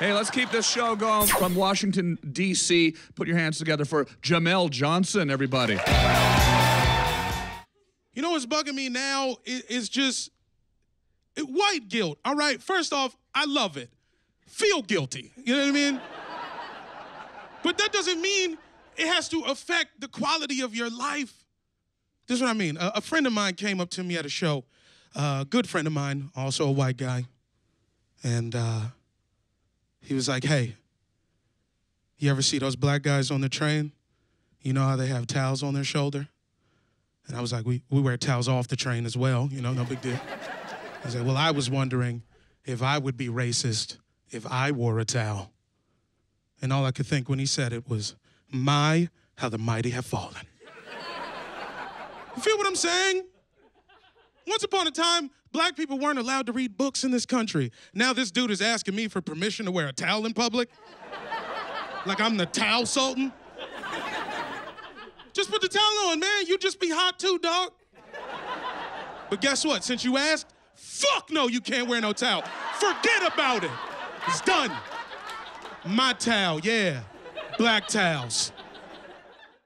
Hey, let's keep this show going from Washington, D.C. Put your hands together for Jamel Johnson, everybody. You know what's bugging me now is, just it, white guilt. All right, first off, I love it. Feel guilty. You know what I mean? but that doesn't mean it has to affect the quality of your life. This is what I mean. A, a friend of mine came up to me at a show, a uh, good friend of mine, also a white guy, and uh, he was like, "Hey, you ever see those black guys on the train? You know how they have towels on their shoulder?" And I was like, "We we wear towels off the train as well. You know, no big deal." He said, "Well, I was wondering if I would be racist if I wore a towel." And all I could think when he said it was, "My, how the mighty have fallen." you feel what I'm saying? Once upon a time, black people weren't allowed to read books in this country. Now this dude is asking me for permission to wear a towel in public. like I'm the towel sultan. Just put the towel on, man. You just be hot too, dog. But guess what? Since you asked, fuck no, you can't wear no towel. Forget about it. It's done. My towel, yeah. Black towels.